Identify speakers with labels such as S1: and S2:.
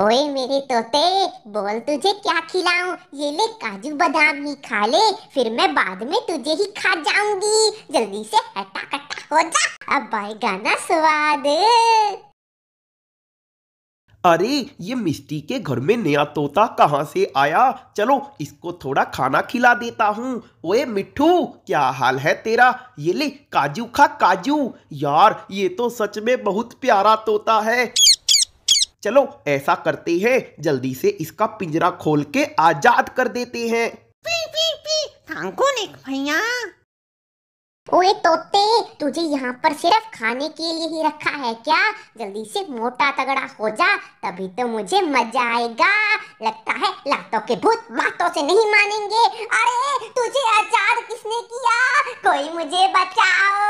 S1: ओए मेरे तोते, बोल तुझे क्या खिलाऊं? ये ले काजू बादाम ही खा ले, फिर मैं बाद में तुझे ही खा जाऊँगी। जल्दी से हटा कटा हो जा, अब आएगा ना स्वाद।
S2: अरे, ये मिस्टी के घर में नया तोता कहाँ से आया? चलो, इसको थोड़ा खाना खिला देता हूँ। ओए मिट्ठू क्या हाल है तेरा? ये ले, काजू खा, काजू। यार, ये तो सच में बहुत प्यारा तोता है। चलो, ऐसा करते हैं। जल्दी से इसका पिंजरा खोल के आज़ाद कर देते हैं।
S3: पी पी पी भैया।
S1: ओए तोते, तुझे यहाँ पर सिर्फ़ खाने के लिए ही रखा है क्या? जल्दी से मोटा तगड़ा हो जा, तभी तो मुझे मज़ा आएगा। लगता है लातों के भूत बातों से नहीं मानेंगे। अरे, तुझे आज़ाद किसने किया? कोई मुझे बचाओ।